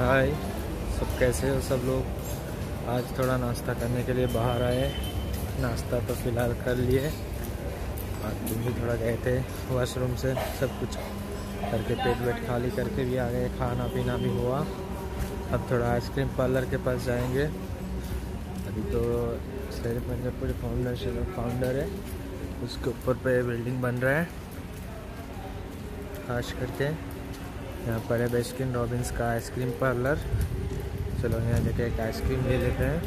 हाय, सब कैसे हो सब लोग? आज थोड़ा नाश्ता करने के लिए बाहर आए नाश्ता तो फ़िलहाल कर लिए। आज तुम भी थोड़ा गए थे वॉशरूम से, सब कुछ करके पेट वेट खाली करके भी आ गए। खाना पीना भी हुआ। अब थोड़ा आइसक्रीम पार्लर के पास जाएँगे। अभी तो शेर पंजाबपुर फाउंडर फाउंडर है, उसके ऊपर पे बिल्डिंग बन रहा है। खास करके यहाँ पर है बेस्किन रॉबिन्स का आइसक्रीम पार्लर चलो यहाँ जाके एक आइसक्रीम ले लेते हैं।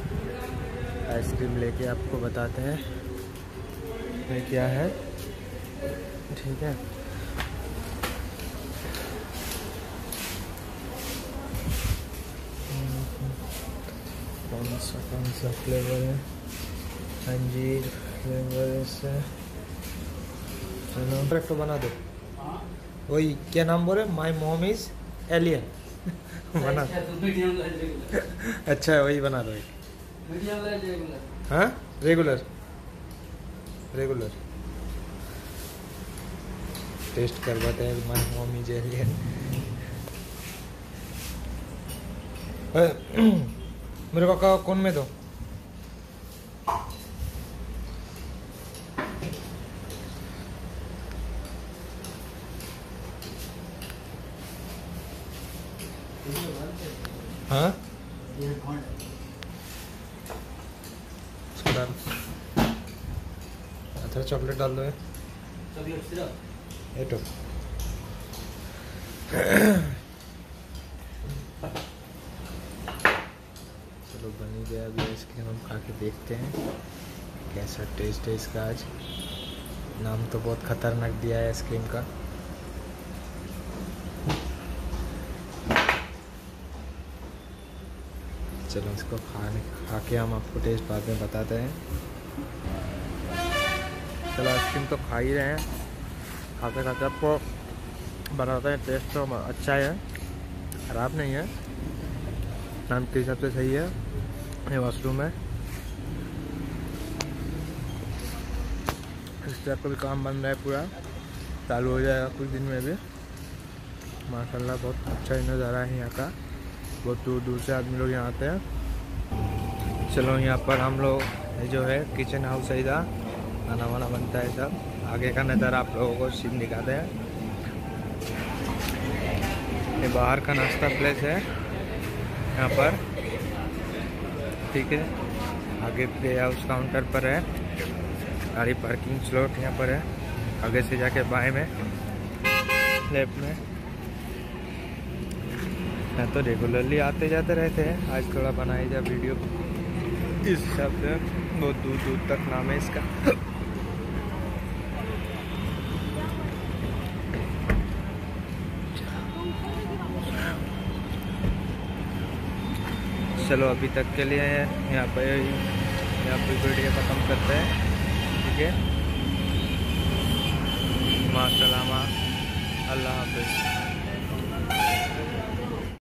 आइसक्रीम लेके आपको बताते हैं ये क्या है। ठीक है। कौन सा कौन सा फ्लेवर है? अंजीर फ्लेवर से चलो तो बना दो। वही क्या नाम बोले माई मोम इज़ एलियन बना अच्छा वही बना दो हाँ रेगुलर रेगुलर टेस्ट करवाते हैं माई मोम इज़ एलियन मेरे काका कौन में दो हाँ इसको डाल। थोड़ा चॉकलेट डाल दो ये। तो। चलो, बन ही गया अभी आइसक्रीम हम खा के देखते हैं कैसा टेस्ट है इसका आज। नाम तो बहुत खतरनाक दिया है आइसक्रीम का। चलो इसको खाने खा के हम आपको टेस्ट बाद में बताते हैं। चलो आइसक्रीम तो खा ही रहे हैं। खाते खाते आपको बताते हैं टेस्ट तो अच्छा है ख़राब नहीं है। नाम के हिसाब से सही है, ये वॉशरूम है। इस तरह का भी काम बन रहा है पूरा। चालू हो जाएगा कुछ दिन में भी। माशाल्लाह, बहुत अच्छा नज़ारा है यहाँ का। बहुत दूर दूर से आदमी लोग यहाँ आते हैं। चलो यहाँ पर हम लोग जो है किचन हाउस है इधर। खाना वाना बनता है सब। आगे का नज़ारा आप लोगों को सीन दिखाते हैं। ये बाहर का नाश्ता प्लेस है, यहाँ पर। ठीक है। आगे प्ले हाउस काउंटर पर है। गाड़ी पार्किंग स्लॉट यहाँ पर है। आगे से जाके बाएँ में। लेफ़्ट में। मैं तो रेगुलरली आते जाते रहते हैं। आज थोड़ा बनाया जा वीडियो इस हिसाब से बहुत दूर दूर तक नाम है इसका। चलो, अभी तक के लिए यहाँ पर यहाँ पर वीडियो ख़त्म करते हैं। ठीक है? माशा अल्लाह हाफिज़।